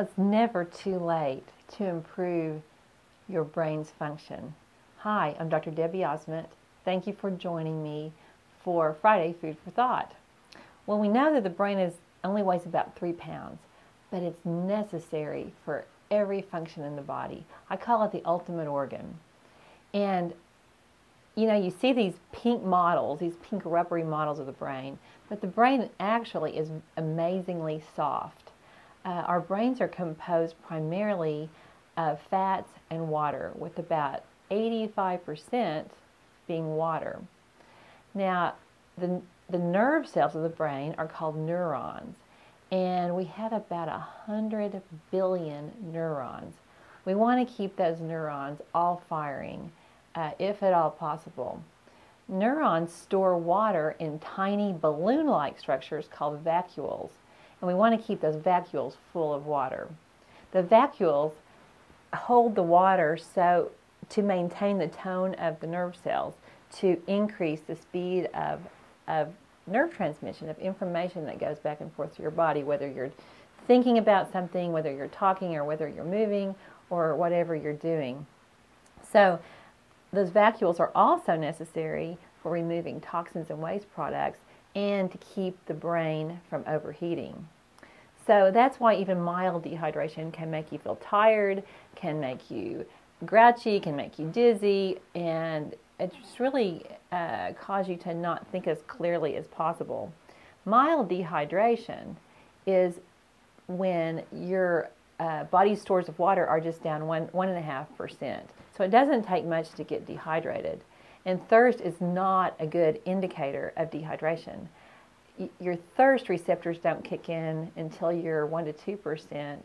it's never too late to improve your brain's function. Hi, I'm Dr. Debbie Ozment. Thank you for joining me for Friday Food for Thought. Well, we know that the brain is only weighs about three pounds, but it's necessary for every function in the body. I call it the ultimate organ. And you know, you see these pink models, these pink rubbery models of the brain, but the brain actually is amazingly soft. Uh, our brains are composed primarily of fats and water, with about 85% being water. Now, the, the nerve cells of the brain are called neurons, and we have about 100 billion neurons. We want to keep those neurons all firing, uh, if at all possible. Neurons store water in tiny balloon-like structures called vacuoles, and we want to keep those vacuoles full of water. The vacuoles hold the water so to maintain the tone of the nerve cells to increase the speed of, of nerve transmission, of information that goes back and forth to your body, whether you're thinking about something, whether you're talking or whether you're moving or whatever you're doing. So those vacuoles are also necessary for removing toxins and waste products and to keep the brain from overheating. So that's why even mild dehydration can make you feel tired, can make you grouchy, can make you dizzy, and it just really uh, cause you to not think as clearly as possible. Mild dehydration is when your uh, body stores of water are just down one one and a half percent. So it doesn't take much to get dehydrated. And thirst is not a good indicator of dehydration. Your thirst receptors don't kick in until you're 1 to 2%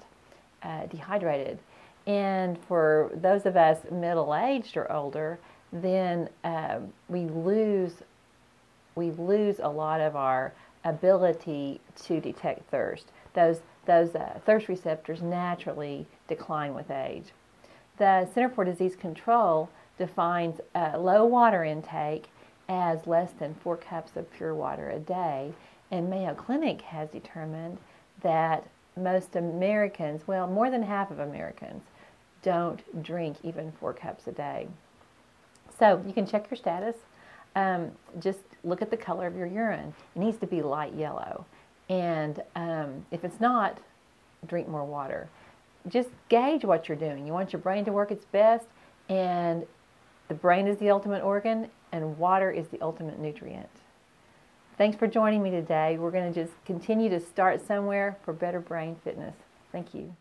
uh, dehydrated. And for those of us middle aged or older, then um, we lose we lose a lot of our ability to detect thirst. Those those uh, thirst receptors naturally decline with age. The Center for Disease Control defines a low water intake as less than four cups of pure water a day, and Mayo Clinic has determined that most Americans, well, more than half of Americans, don't drink even four cups a day. So you can check your status. Um, just look at the color of your urine. It needs to be light yellow. And um, if it's not, drink more water. Just gauge what you're doing. You want your brain to work its best, and the brain is the ultimate organ, and water is the ultimate nutrient. Thanks for joining me today. We're going to just continue to start somewhere for better brain fitness. Thank you.